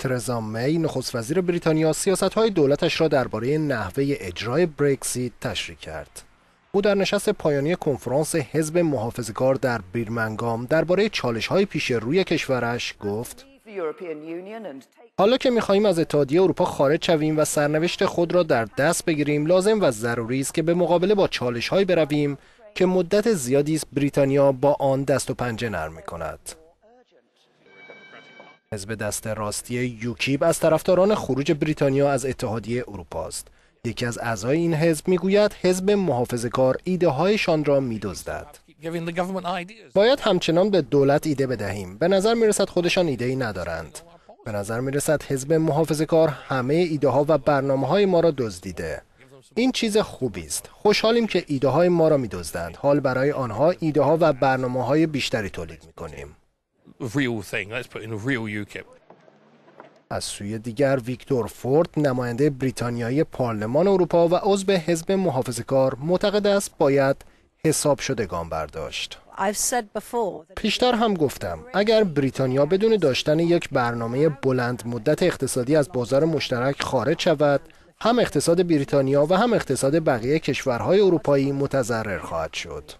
ترزا می نخست وزیر بریتانیا سیاست های دولتش را درباره نحوه اجرای برکسیت تشریح کرد. او در نشست پایانی کنفرانس حزب محافظه‌کار در بیرمنگام درباره چالش های پیش روی کشورش گفت حالا که می‌خواهیم از اتحادیه اروپا خارج شویم و سرنوشت خود را در دست بگیریم لازم و ضروری است که به مقابله با چالش های برویم که مدت زیادی است بریتانیا با آن دست و پنجه نرم کند. حزب دست راستی یوکیب از طرفداران خروج بریتانیا از اتحادیه اروپا است. یکی از اعضای این حزب می‌گوید حزب کار ایده هایشان را میدزدد. باید همچنان به دولت ایده بدهیم. به نظر می رسد خودشان ایده ای ندارند. به نظر می رسد حزب کار همه ایده ها و برنامه های ما را دزدیده. این چیز خوبی است. خوشحالیم که ایده های ما را می دزدند. حال برای آنها ایده ها و برنامه های بیشتری تولید می کنیم. از سوی دیگر ویکتور فورد نماینده بریتانیایی پارلمان اروپا و عضو حزب کار معتقد است باید حساب شده گام برداشت. پیشتر هم گفتم اگر بریتانیا بدون داشتن یک برنامه بلند مدت اقتصادی از بازار مشترک خارج شود هم اقتصاد بریتانیا و هم اقتصاد بقیه کشورهای اروپایی متضرر خواهد شد.